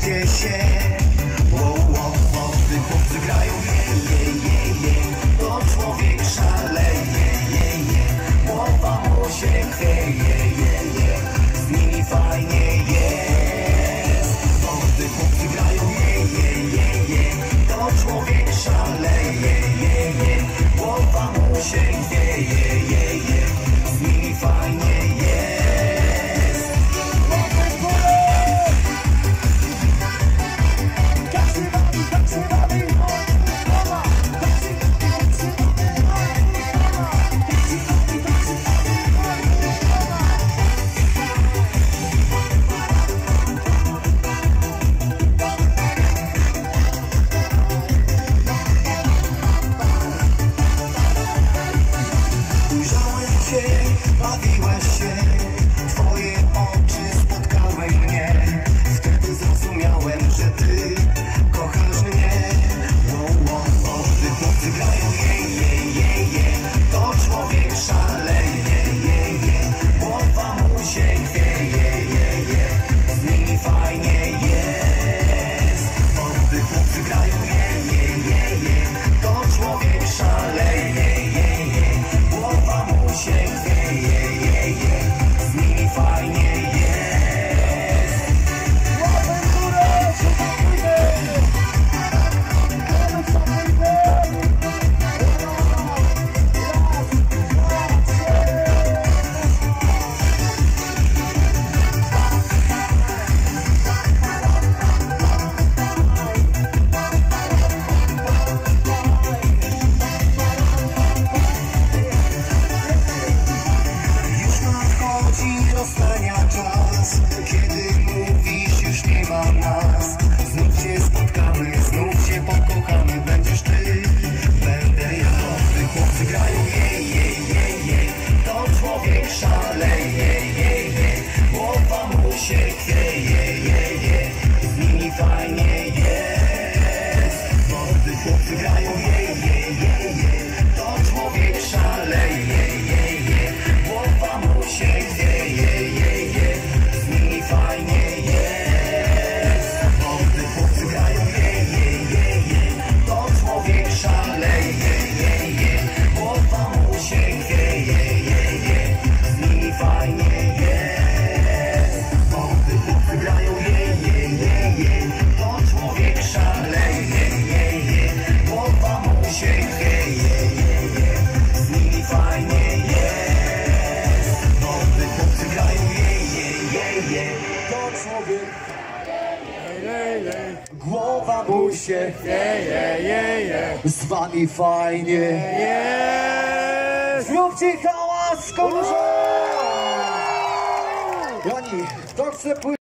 Bójcie się, wow, wow, wow, chłopcy grają. Who's KKK. wie, to człowiek. Głowa mu się z wami fajnie. Zróbcie hałas, kurwa! Joni, chce pójść?